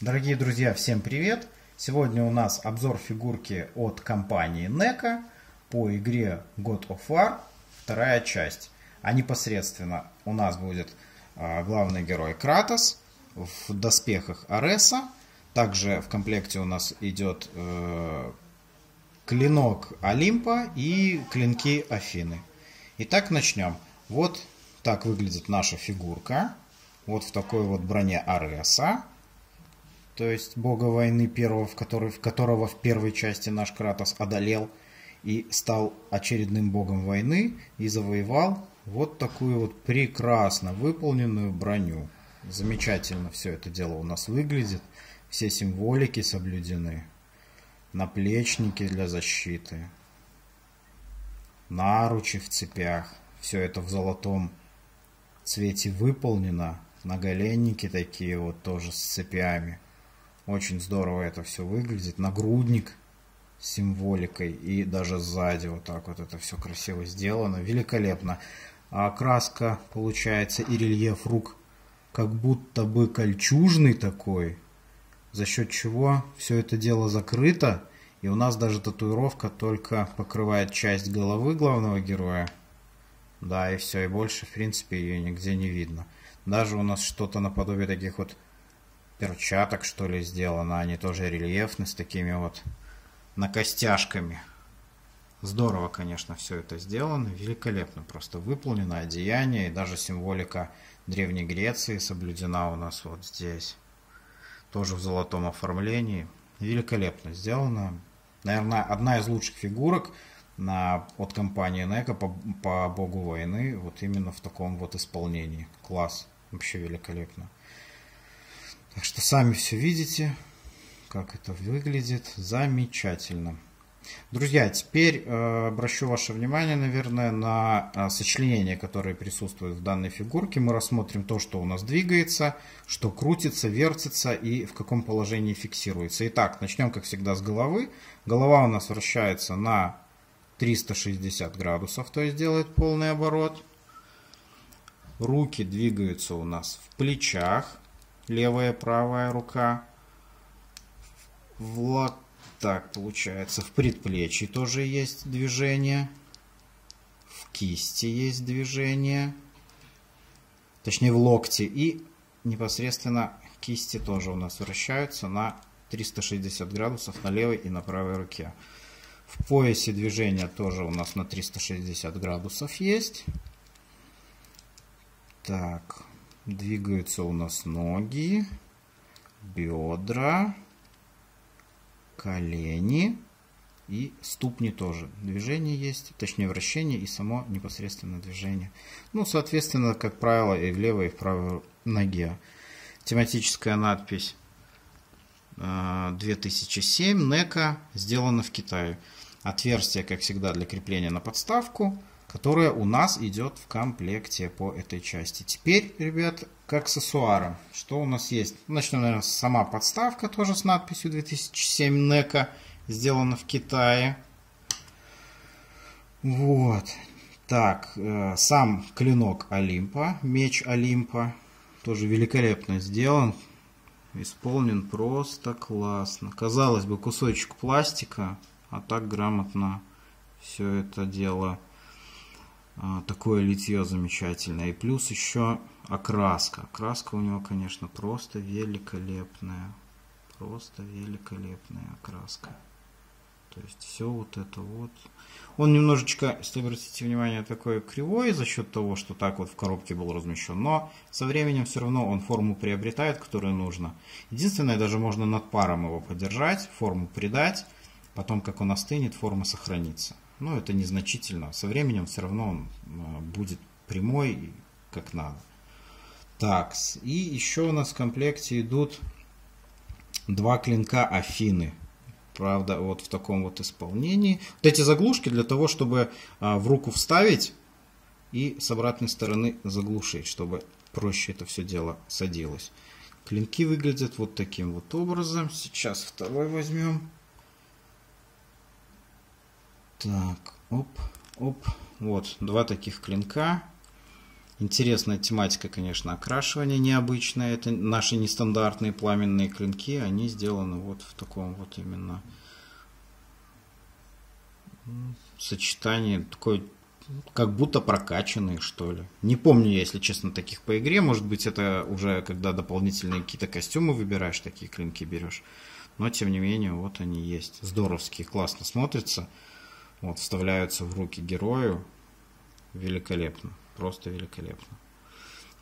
Дорогие друзья, всем привет! Сегодня у нас обзор фигурки от компании NECA по игре God of War, вторая часть. А непосредственно у нас будет а, главный герой Кратос в доспехах Ареса. Также в комплекте у нас идет э, клинок Олимпа и клинки Афины. Итак, начнем. Вот так выглядит наша фигурка. Вот в такой вот броне Ареса то есть бога войны первого, в, который, в которого в первой части наш Кратос одолел и стал очередным богом войны и завоевал вот такую вот прекрасно выполненную броню. Замечательно все это дело у нас выглядит. Все символики соблюдены. Наплечники для защиты. Наручи в цепях. Все это в золотом цвете выполнено. Наголенники такие вот тоже с цепями. Очень здорово это все выглядит. Нагрудник с символикой и даже сзади вот так вот это все красиво сделано. Великолепно. А краска получается и рельеф рук как будто бы кольчужный такой, за счет чего все это дело закрыто. И у нас даже татуировка только покрывает часть головы главного героя. Да, и все, и больше, в принципе, ее нигде не видно. Даже у нас что-то наподобие таких вот перчаток, что ли, сделано. Они тоже рельефны, с такими вот накостяшками. Здорово, конечно, все это сделано. Великолепно просто выполнено одеяние. И даже символика Древней Греции соблюдена у нас вот здесь. Тоже в золотом оформлении. Великолепно сделано. Наверное, одна из лучших фигурок на, от компании NECA по, по богу войны. Вот именно в таком вот исполнении. Класс. Вообще великолепно. Так что сами все видите, как это выглядит. Замечательно. Друзья, теперь э, обращу ваше внимание, наверное, на э, сочленения, которые присутствуют в данной фигурке. Мы рассмотрим то, что у нас двигается, что крутится, вертится и в каком положении фиксируется. Итак, начнем, как всегда, с головы. Голова у нас вращается на 360 градусов, то есть делает полный оборот. Руки двигаются у нас в плечах левая, правая рука. Вот так получается. В предплечье тоже есть движение. В кисти есть движение. Точнее в локте. И непосредственно кисти тоже у нас вращаются на 360 градусов на левой и на правой руке. В поясе движения тоже у нас на 360 градусов есть. Так, Двигаются у нас ноги, бедра, колени и ступни тоже. Движение есть, точнее вращение и само непосредственно движение. Ну, соответственно, как правило, и в левой, и в правой ноге. Тематическая надпись 2007 НЕКа сделана в Китае. Отверстие, как всегда, для крепления на подставку – которая у нас идет в комплекте по этой части. Теперь, ребят, к аксессуарам. Что у нас есть? Начнем, наверное, сама подставка, тоже с надписью 2007 NECA, сделана в Китае. Вот. Так, э, сам клинок Олимпа, меч Олимпа, тоже великолепно сделан. Исполнен просто классно. Казалось бы, кусочек пластика, а так грамотно все это дело такое литье замечательное. И плюс еще окраска. Окраска у него, конечно, просто великолепная. Просто великолепная окраска. То есть все вот это вот. Он немножечко, если обратите внимание, такой кривой за счет того, что так вот в коробке был размещен. Но со временем все равно он форму приобретает, которую нужно. Единственное, даже можно над паром его подержать, форму придать. Потом, как он остынет, форма сохранится. Но это незначительно. Со временем все равно он а, будет прямой, как надо. Так, и еще у нас в комплекте идут два клинка Афины. Правда, вот в таком вот исполнении. Вот эти заглушки для того, чтобы а, в руку вставить и с обратной стороны заглушить, чтобы проще это все дело садилось. Клинки выглядят вот таким вот образом. Сейчас второй возьмем. Так, оп, оп. Вот, два таких клинка. Интересная тематика, конечно, окрашивания необычная. Это наши нестандартные пламенные клинки. Они сделаны вот в таком вот именно сочетании. Такой как будто прокачанные, что ли. Не помню, если честно, таких по игре. Может быть, это уже когда дополнительные какие-то костюмы выбираешь, такие клинки берешь. Но, тем не менее, вот они есть. Здоровские, классно смотрятся. Вот, вставляются в руки герою. Великолепно. Просто великолепно.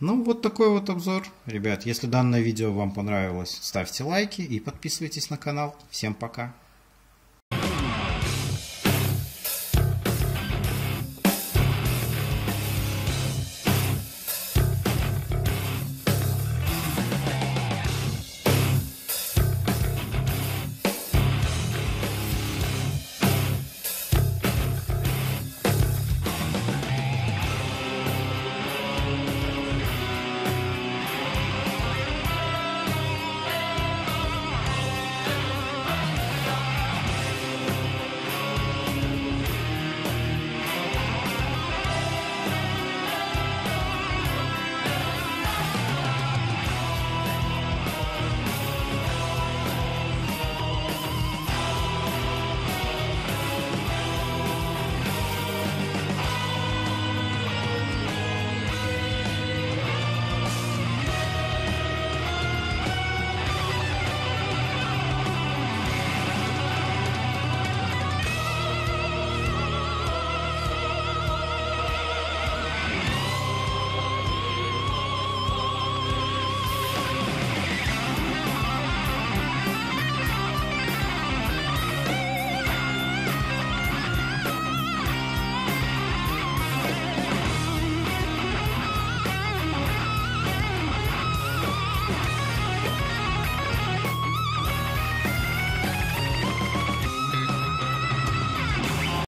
Ну, вот такой вот обзор. Ребят, если данное видео вам понравилось, ставьте лайки и подписывайтесь на канал. Всем пока.